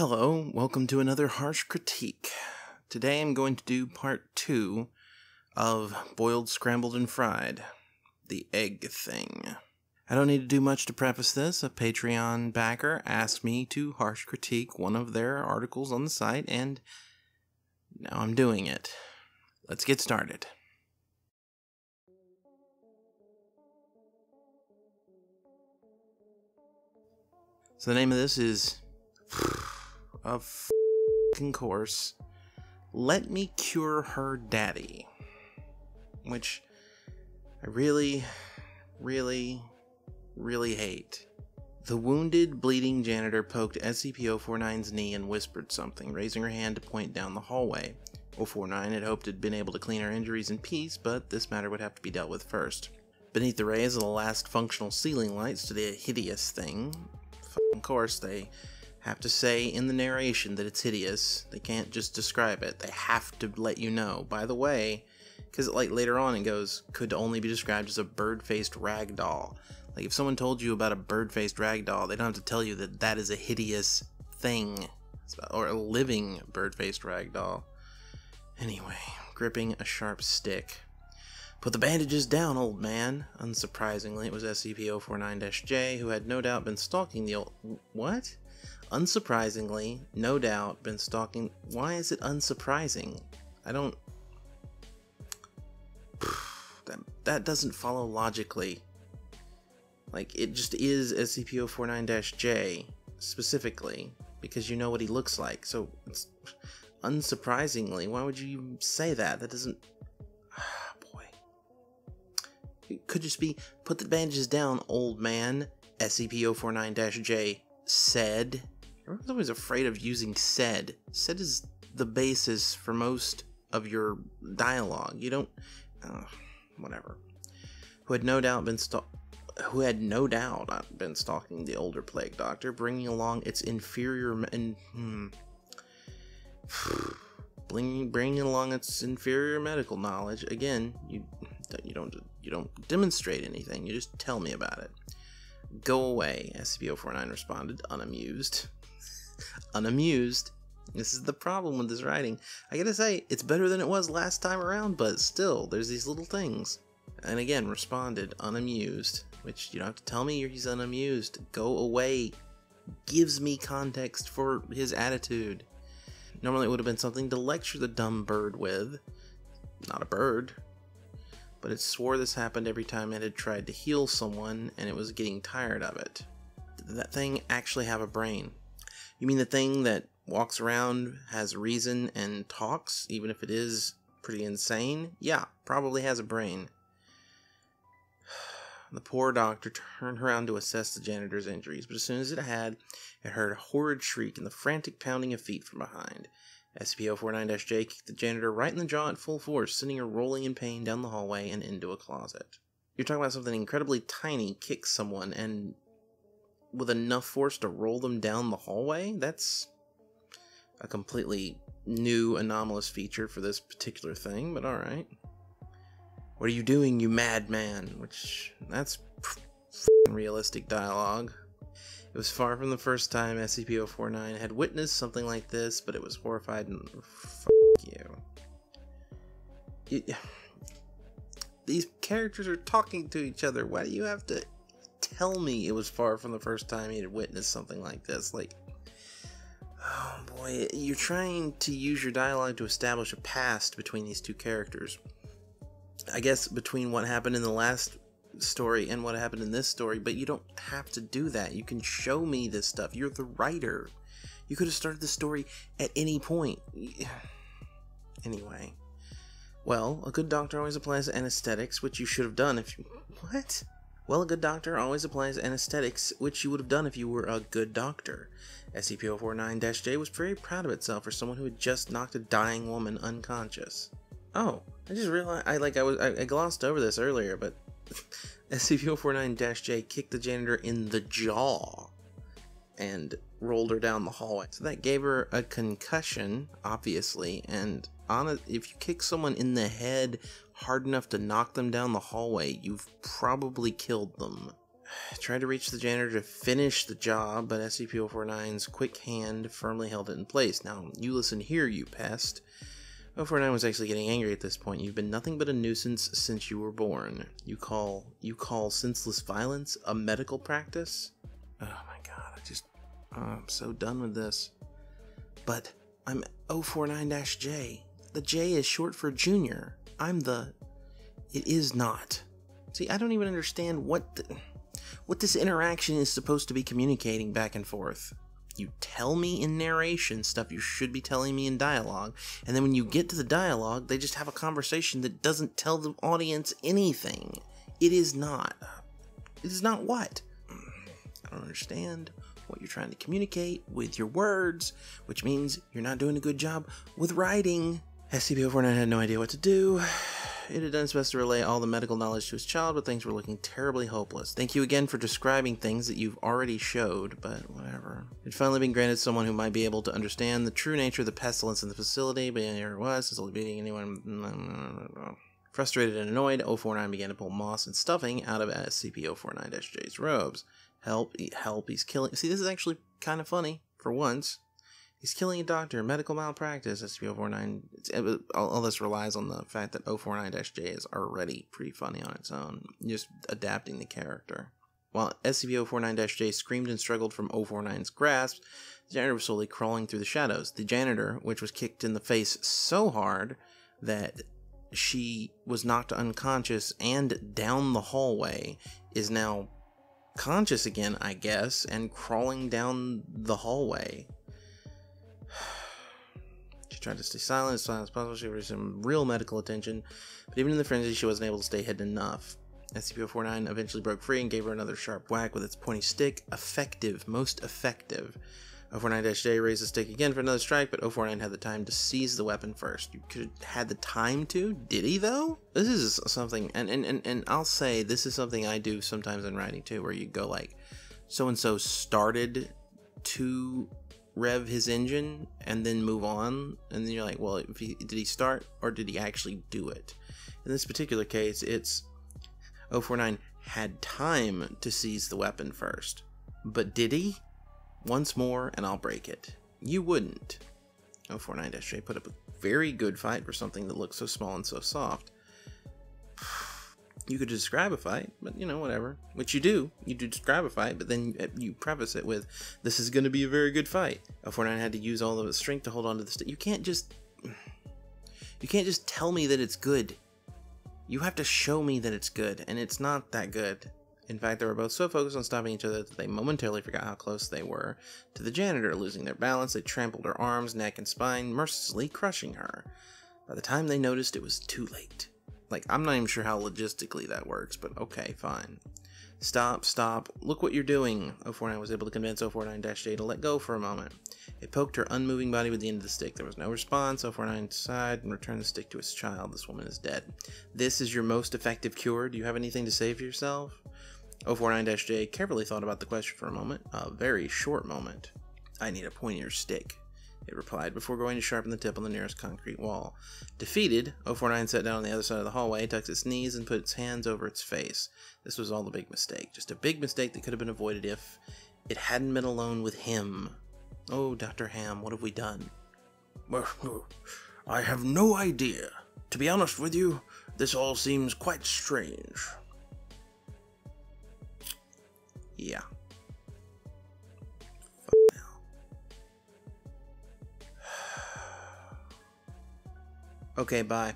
Hello, welcome to another harsh critique. Today I'm going to do part two of Boiled, Scrambled, and Fried The Egg Thing. I don't need to do much to preface this. A Patreon backer asked me to harsh critique one of their articles on the site, and now I'm doing it. Let's get started. So the name of this is of course, Let Me Cure Her Daddy. Which I really, really, really hate. The wounded, bleeding janitor poked SCP-049's knee and whispered something, raising her hand to point down the hallway. 049 had hoped had been able to clean her injuries in peace, but this matter would have to be dealt with first. Beneath the rays of the last functional ceiling lights stood a hideous thing. Of course, they have to say in the narration that it's hideous. They can't just describe it. They have to let you know. By the way, because like later on it goes could only be described as a bird-faced rag doll. Like if someone told you about a bird-faced rag doll, they don't have to tell you that that is a hideous thing or a living bird-faced rag doll. Anyway, gripping a sharp stick. Put the bandages down, old man. Unsurprisingly, it was SCP-049-J, who had no doubt been stalking the old... What? Unsurprisingly, no doubt been stalking. Why is it unsurprising? I don't. That, that doesn't follow logically. Like, it just is SCP 049 J specifically because you know what he looks like. So, it's unsurprisingly, why would you say that? That doesn't. Ah, boy. It could just be put the bandages down, old man. SCP 049 J said Everyone's always afraid of using said. Said is the basis for most of your dialogue. You don't, uh, whatever. Who had no doubt been who had no doubt been stalking the older plague doctor, bringing along its inferior and hmm, bringing bringing along its inferior medical knowledge. Again, you you don't you don't demonstrate anything. You just tell me about it. Go away, SCP-049 responded, unamused unamused. This is the problem with this writing. I gotta say, it's better than it was last time around, but still, there's these little things. And again, responded unamused, which you don't have to tell me he's unamused. Go away. Gives me context for his attitude. Normally, it would have been something to lecture the dumb bird with. Not a bird. But it swore this happened every time it had tried to heal someone and it was getting tired of it. Did that thing actually have a brain? You mean the thing that walks around, has reason, and talks, even if it is pretty insane? Yeah, probably has a brain. The poor doctor turned around to assess the janitor's injuries, but as soon as it had, it heard a horrid shriek and the frantic pounding of feet from behind. SCP-049-J kicked the janitor right in the jaw at full force, sending her rolling in pain down the hallway and into a closet. You're talking about something incredibly tiny kicks someone and with enough force to roll them down the hallway? That's a completely new anomalous feature for this particular thing, but alright. What are you doing, you madman? Which, that's realistic dialogue. It was far from the first time SCP-049 had witnessed something like this, but it was horrified and fuck you. you. These characters are talking to each other. Why do you have to tell me it was far from the first time he had witnessed something like this. Like, oh boy, you're trying to use your dialogue to establish a past between these two characters. I guess between what happened in the last story and what happened in this story, but you don't have to do that. You can show me this stuff. You're the writer. You could have started the story at any point. Anyway. Well, a good doctor always applies anesthetics, which you should have done if you. What? Well, a good doctor always applies anesthetics, which you would have done if you were a good doctor. SCP-049-J was very proud of itself for someone who had just knocked a dying woman unconscious. Oh, I just realized I like I was I, I glossed over this earlier, but SCP-049-J kicked the janitor in the jaw and rolled her down the hallway. So that gave her a concussion, obviously, and on a, if you kick someone in the head hard enough to knock them down the hallway, you've probably killed them. tried to reach the janitor to finish the job, but SCP-049's quick hand firmly held it in place. Now, you listen here, you pest. 049 was actually getting angry at this point. You've been nothing but a nuisance since you were born. You call you call senseless violence a medical practice? Oh my god, I just oh, I'm so done with this. But I'm 049-J. The J is short for junior. I'm the it is not. See, I don't even understand what the, what this interaction is supposed to be communicating back and forth. You tell me in narration stuff you should be telling me in dialogue, and then when you get to the dialogue, they just have a conversation that doesn't tell the audience anything. It is not. It is not what? I don't understand what you're trying to communicate with your words, which means you're not doing a good job with writing. SCP-049 had no idea what to do. It had done its best to relay all the medical knowledge to his child, but things were looking terribly hopeless. Thank you again for describing things that you've already showed, but whatever. It finally been granted someone who might be able to understand the true nature of the pestilence in the facility, but here it was, instead beating anyone. Frustrated and annoyed, 049 began to pull moss and stuffing out of SCP-049-J's robes. Help, help, he's killing- See, this is actually kind of funny, for once. He's killing a doctor, medical malpractice, SCP-049. All this relies on the fact that 049-J is already pretty funny on its own, just adapting the character. While SCP-049-J screamed and struggled from 049's grasp, the janitor was slowly crawling through the shadows. The janitor, which was kicked in the face so hard that she was knocked unconscious and down the hallway, is now conscious again, I guess, and crawling down the hallway. She tried to stay silent as silent as possible. She received some real medical attention, but even in the frenzy, she wasn't able to stay hidden enough. SCP-049 eventually broke free and gave her another sharp whack with its pointy stick. Effective, most effective. 049-J raised the stick again for another strike, but 049 had the time to seize the weapon first. You could have had the time to? Did he, though? This is something, and, and, and, and I'll say, this is something I do sometimes in writing, too, where you go like, so-and-so started to rev his engine and then move on and then you're like well he, did he start or did he actually do it? In this particular case it's 049 had time to seize the weapon first but did he? Once more and i'll break it. You wouldn't. 049-J put up a very good fight for something that looks so small and so soft you could describe a fight, but you know, whatever. Which you do. You do describe a fight, but then you preface it with, this is going to be a very good fight. 049 had to use all of its strength to hold on to the stick. You can't just. You can't just tell me that it's good. You have to show me that it's good, and it's not that good. In fact, they were both so focused on stopping each other that they momentarily forgot how close they were to the janitor. Losing their balance, they trampled her arms, neck, and spine, mercilessly crushing her. By the time they noticed, it was too late. Like, I'm not even sure how logistically that works, but okay, fine. Stop, stop. Look what you're doing. 049 was able to convince 049-J to let go for a moment. It poked her unmoving body with the end of the stick. There was no response. 049 sighed and returned the stick to its child. This woman is dead. This is your most effective cure. Do you have anything to say for yourself? 049-J carefully thought about the question for a moment. A very short moment. I need a pointier stick it replied, before going to sharpen the tip on the nearest concrete wall. Defeated, 049 sat down on the other side of the hallway, tucked its knees, and put its hands over its face. This was all a big mistake. Just a big mistake that could have been avoided if it hadn't been alone with him. Oh, Dr. Ham, what have we done? I have no idea. To be honest with you, this all seems quite strange. Yeah. Okay, bye.